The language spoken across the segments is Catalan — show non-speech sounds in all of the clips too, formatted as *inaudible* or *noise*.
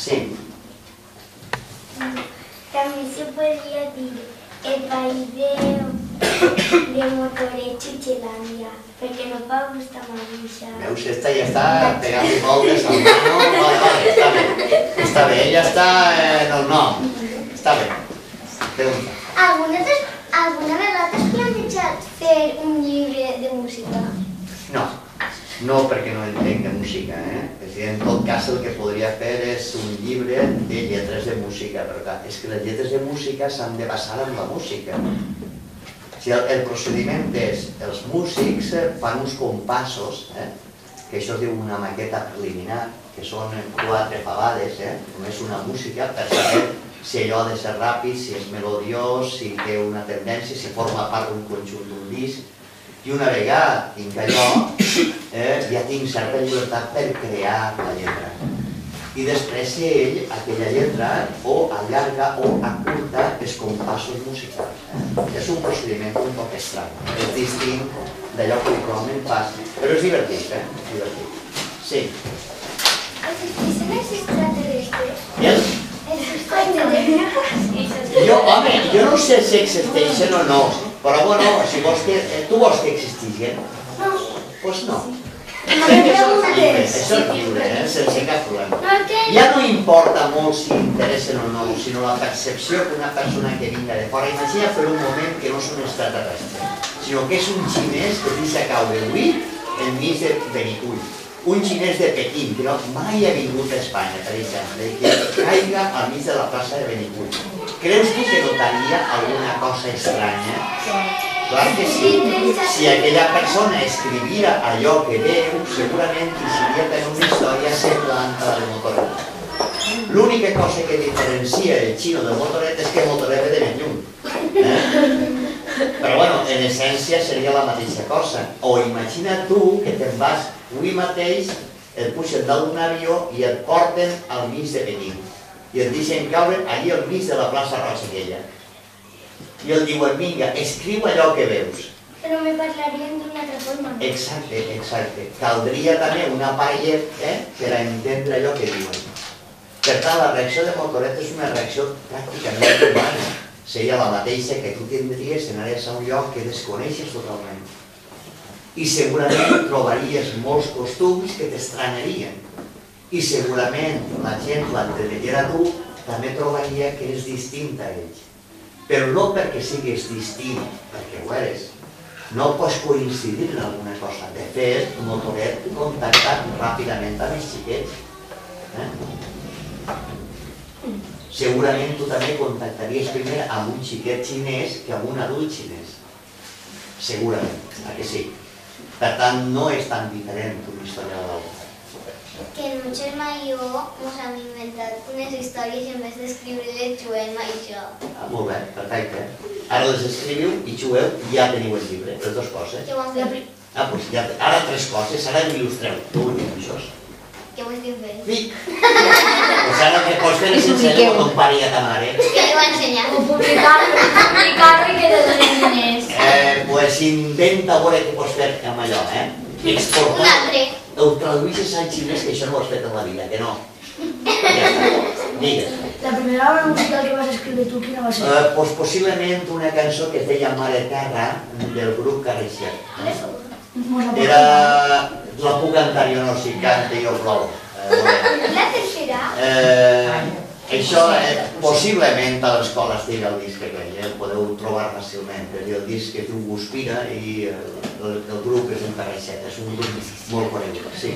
Sí. També se podria dir el ball de, de Motoret Xuxelàndia, perquè no fa gust a maduixar. Veus, esta ja està pegant voltes al mano. *laughs* Vale, vale, està bé. Està bé, ella està en el nom. Està bé. Pregunta. Alguna, alguna vegada has plantejat fer un llibre de música? No, perquè no entenc de música, eh? És dir, en tot cas el que podria fer és un llibre de lletres de música, però clar, és que les lletres de música s'han de basar en la música. Si el, el procediment és, els músics eh, fan uns compassos, eh? que això es diu una maqueta preliminar, que són quatre pavades, eh? només una música, per saber si allò ha de ser ràpid, si és melodiós, si té una tendència, si forma part d'un conjunt d'un disc, i una vegada tinc allò, eh, ja tinc certa llibertat per crear la lletra. I després si ell, aquella lletra, o allarga o acurta els compassos musicals. Eh? És un procediment un poc estrany, és distint d'allò que habitualment fas, però és divertit, eh? És divertit. Sí. Existeixen els extraterrestres? Extraterrestres? Jo, home, jo no sé si existeixen o no, però bueno, si vols que, eh, tu vols que existissin? No. Pues no. No això és lliure, preguntes. això és lliure, eh? sense cap problema. Ja no importa molt si interessen o no, sinó la percepció que una persona que vinga de fora. Imagina per un moment que no és un extraterrestre, sinó que és un xinès que deixa caure avui enmig de Benicull. Un xinès de Pequín, que no, mai ha vingut a Espanya, per exemple, que caiga al mig de la plaça de Benicull. Creus tu que notaria alguna cosa estranya? Clar que sí. Si aquella persona escrivia allò que veu, segurament tindria per una història semblant a la de Motoret. L'única cosa que diferencia el xino del Motoret és que Motoret ve de ben lluny. Eh? Però bueno, en essència seria la mateixa cosa. O imagina tu que te'n vas avui mateix, et pugen dalt d'un avió i et porten al mig de Pequín. I et deixen caure allí al mig de la plaça Roja aquella. I el diuen, vinga, escriu allò que veus. Però me parlarien d'una altra forma. Exacte, exacte. Caldria també un aparellet eh, per a entendre allò que diuen. Per tant, la reacció de Motoret és una reacció pràcticament humana. Seria la mateixa que tu tindries si anaries a un lloc que desconeixes totalment. I segurament trobaries molts costums que t'estranyarien. I segurament la gent, quan te veiera tu, també trobaria que és distint a ells. Però no perquè siguis distint, perquè ho eres, no pots coincidir en alguna cosa. De fet, Motoret contacta ràpidament amb els xiquets. Eh? Segurament tu també contactaries primer amb un xiquet xinès que amb un adult xinès. Segurament, a que sí. Per tant, no és tan diferent una història de. Que en un germà i jo mos hem inventat unes històries en vez d'escriure-les juguem a això. Ah, molt bé, perfecte. Ara les escriviu i jugueu i ja teniu el llibre, les dues coses. Ho hem fet? Ah, doncs ja, ara tres coses, ara il·lustreu. Tu ho dibuixos. Què ho estic fent? Vic! Pues ara que pots fer és ensenyar a ton pare i a ta mare. Què li va ensenyar? O publicar-lo, publicar-lo i que te donen diners. Eh, pues inventa a veure què pots fer amb allò, eh? Un Exportar. altre. Ho traduïssis al xinès, que això no ho has fet en la vida, que no. Ja està. Digues. La primera obra musical que vas escriure tu, quina va ser? Eh, pues possiblement una cançó que es deia Mare Terra, del grup la Era... La puc cantar jo no, si canta jo plou. Eh. La tercera? Eh, això eh, possiblement a l'escola estigui el disc aquell, eh? el podeu trobar fàcilment. És a dir, el disc es diu Guspira i eh, el, el grup és un carreixet, és un grup molt conegut. Sí.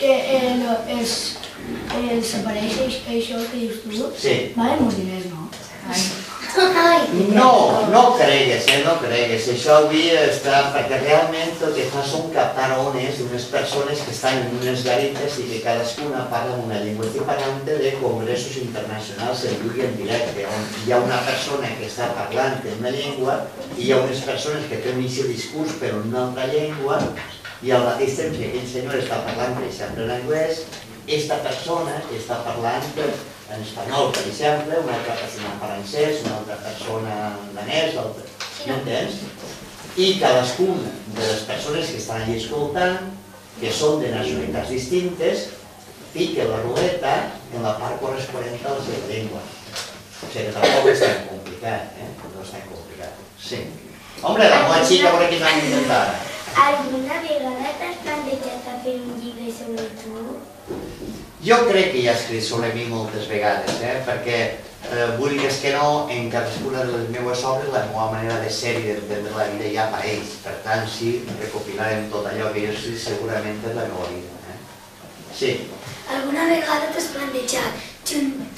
Que eh, lo, els, els aparells, això que dius tu, sí. valen molts diners, no? Ai. No, no cregues, eh, no cregues. Això avui està, perquè realment el que fa són captar ones d'unes persones que estan en unes garites i que cadascuna parla una llengua. Estic parlant de congressos internacionals en viu en directe, on hi ha una persona que està parlant en una llengua i hi ha unes persones que tenen aquest discurs però en una altra llengua i al mateix temps que aquell senyor està parlant, per exemple, en anglès, esta persona està parlant en espanyol, per exemple, una altra persona francès, una altra persona danès, l'altra... M'entens? I cadascuna de les persones que estan allí escoltant que són de nacionalitats distintes, pique la ruleta en la part corresponent a la seva llengua. O sigui que tampoc és tan complicat, eh? No és tan complicat. Sí. Hombre, la meva xica, a veure què t'han. Alguna vegada t'has plantejat a fer un llibre sobre tu? Jo crec que ja he escrit sobre mi moltes vegades, eh? perquè eh, vulguis que no, en cadascuna de les meues obres la meva manera de ser i d'entendre la vida ja apareix. Per tant, si recopilarem tot allò que jo escrit, segurament és la meva vida. Eh? Sí. Alguna vegada t'has plantejat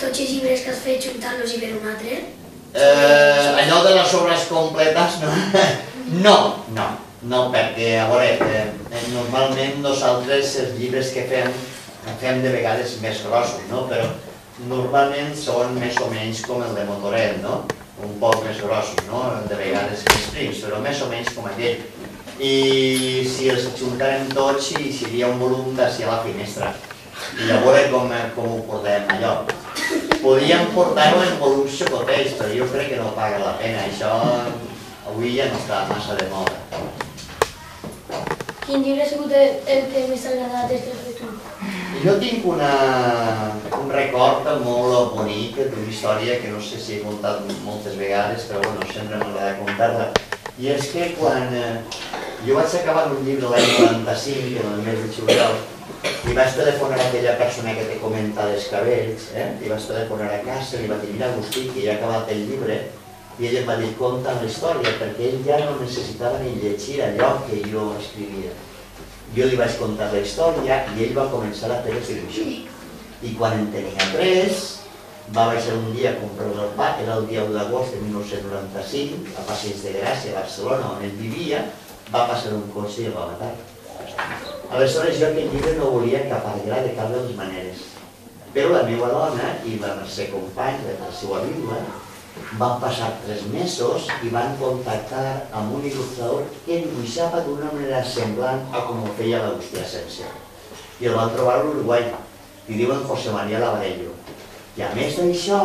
tots els llibres que has fet juntar-los i fer un altre? Eh, allò de les obres completes, no? *laughs* No, no, no, perquè, a veure, eh, normalment nosaltres els llibres que fem, en fem de vegades més grossos, no? Però normalment són més o menys com el de Motoret, no? Un poc més grossos, no? De vegades més prims, però més o menys com aquell. I si els juntarem tots, sí, seria un volum d'ací a la finestra. I a veure com, com ho portem allò. Podríem portar-ho en volums xocotets, però jo crec que no paga la pena. Això avui ja no està massa de moda. Quin llibre ha sigut el, que més t'ha agradat des de tu? Jo tinc una, un record molt bonic d'una història que no sé si he contat moltes vegades, però bueno, sempre m'agrada contar-la. I és que quan eh, jo vaig acabar un llibre l'any 95, en el mes de juliol, i vaig telefonar a aquella persona que te comenta dels cabells, eh? i vaig telefonar a casa, li vaig dir, mira Agustí, que ja he acabat el llibre, i ell em va dir, conta la història, perquè ell ja no necessitava ni llegir allò que jo escrivia. Jo li vaig contar la història i ell va començar a fer dibuixos. I quan en tenia tres, va baixar un dia a comprar el pa, era el dia 1 d'agost de 1995, a Passeig de Gràcia, a Barcelona, on ell vivia, va passar un cotxe i el va matar. Aleshores jo aquell llibre no volia apareguera de cap de les maneres. Però la meva dona i la Mercè Company, la seva vídua, van passar tres mesos i van contactar amb un il·lustrador que dibuixava d'una manera semblant a com ho feia l'Agustí Asensio. I el van trobar a l'Uruguai. Li diuen José María Lavarello. I a més d'això,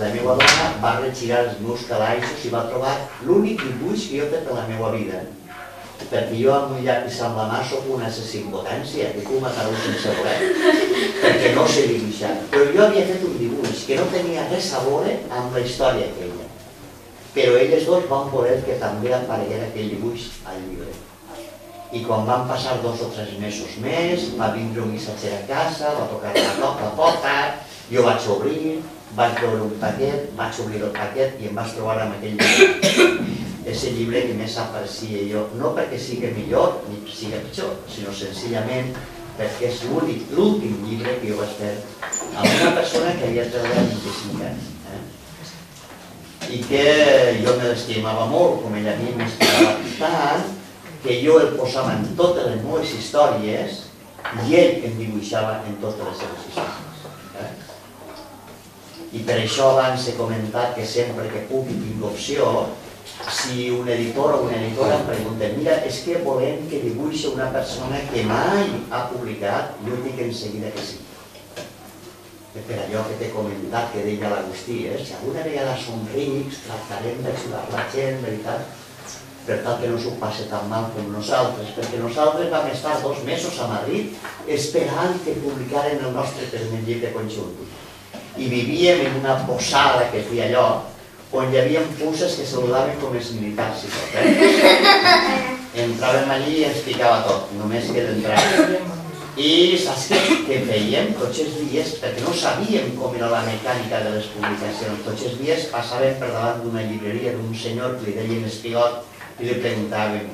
la meva dona va retirar els meus calaixos i va trobar l'únic dibuix que jo he fet en la meva vida. Perquè jo amb un llapis amb la mà sóc un assassí en potència, que puc matar-ho sense voler, perquè no sé dibuixar. Però jo havia fet un dibuix que no tenia res a veure amb la història aquella. Però elles dos van voler que també apareguera aquell dibuix al llibre. I quan van passar dos o tres mesos més, va vindre un missatger a casa, va tocar la, la porta, jo vaig obrir, vaig veure un paquet, vaig obrir el paquet i em vaig trobar amb aquell llibre. És el llibre que més aprecia jo, no perquè sigui millor ni sigui pitjor, sinó senzillament perquè és l'únic, l'últim llibre que jo vaig fer amb una persona que havia treballat 25 anys. Eh? I que jo me l'estimava molt, com ell a mi m'estimava tant, que jo el posava en totes les meves històries i ell em dibuixava en totes les seves històries. Eh? I per això abans he comentat que sempre que pugui tinc opció, si un editor o una editora em pregunta mira, és que volem que dibuixi una persona que mai ha publicat, jo dic en seguida que sí. Per allò que t'he comentat, que deia l'Agustí, eh? si alguna vegada som rics, tractarem d'ajudar la gent, veritat, per tal que no s'ho passe tan mal com nosaltres, perquè nosaltres vam estar dos mesos a Madrid esperant que publicaren el nostre primer llibre conjunt. I vivíem en una posada que feia allò, on hi havia puces que saludaven com els militars i tot, eh? Entràvem allí i ens picava tot, només que d'entrar. I saps què, què fèiem tots els dies? Perquè no sabíem com era la mecànica de les publicacions. Tots els dies passàvem per davant d'una llibreria d'un senyor que li deien espigot i li preguntàvem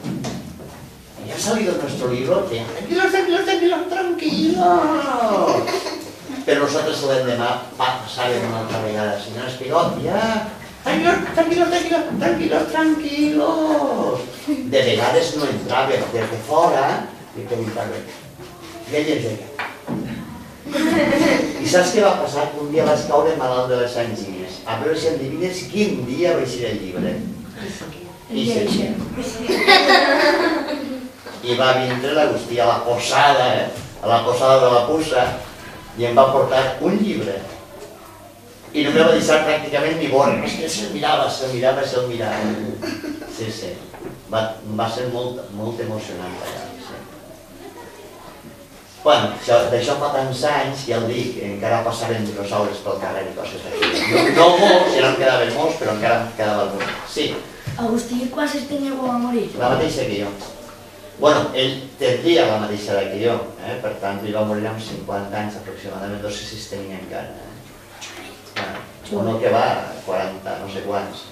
¿ya ha salido nuestro libro? Que, tranquilos, tranquilos, tranquilos, tranquilos. Però nosaltres l'endemà passàvem una altra vegada. Senyora Espigot, ja Tranquilos, tranquilos, tranquilos, tranquilos, tranquilos. De vegades no entraven des de fora i preguntaven. I ell ens deia. I saps què va passar? Que un dia vas caure malalt de les angines. A veure si endivines quin dia va eixir el llibre. I sense. I va vindre l'Agustí a la posada, a la posada de la puça, i em va portar un llibre i no me va deixar pràcticament ni veure, és que se'l mirava, se'l mirava, se'l mirava. Sí, sí, va, va ser molt, molt emocionant allà. Sí. Bueno, això, d'això fa tants anys, ja ho dic, encara passaven dinosaures pel carrer i coses d'aquí. No, no molts, ja no en quedaven molts, però encara en quedava algun. Sí, Agustí, quants anys tenia quan va morir? la mateixa que jo. Bueno, ell tindria la mateixa edat que jo, eh? per tant, ell va morir amb 50 anys aproximadament, no sé si es tenia encara. Eh? Uno que va, 40, no sé quants.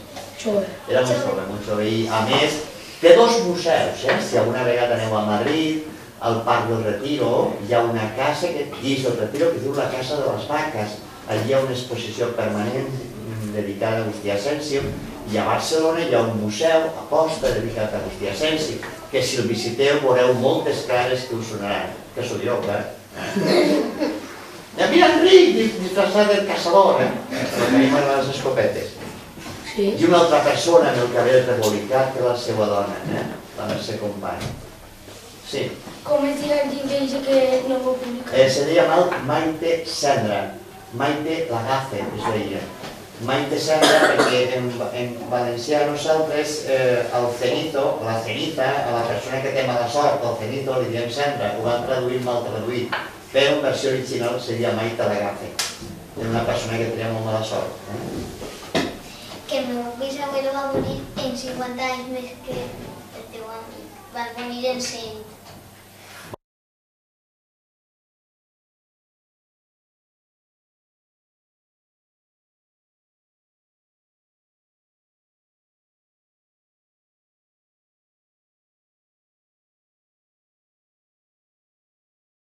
Era molt jove, molt jove. I a més, té dos museus, eh? Si alguna vegada aneu a Madrid, al Parc del Retiro, hi ha una casa que dins del Retiro que diu la Casa de les Vaques. Allí hi ha una exposició permanent mm, dedicada a Agustí Asensio i a Barcelona hi ha un museu a posta dedicat a Agustí Asensio, que si el visiteu veureu moltes cares que us sonaran, que sóc jo, clar. *laughs* Ja mira Enric, disfressat del caçador, eh? Que tenim a les escopetes. Sí. I una altra persona amb el cabell rebolicat que la seva dona, eh? la Mercè Company. Sí, Com es diu el llibre que no ho publica? eh, se deia mal Maite Sandra, Maite Lagace, es deia. Maite Sandra perquè en, en valencià nosaltres eh, el cenito, la ceniza, a la persona que té mala sort, el cenito li diem Sandra, ho van traduir mal traduït, però en versió original seria Maite Lagace. Era una persona que tenia molt mala sort. Eh? Que el meu bisabuelo va morir en 50 anys més que el teu amic. Va morir en 100.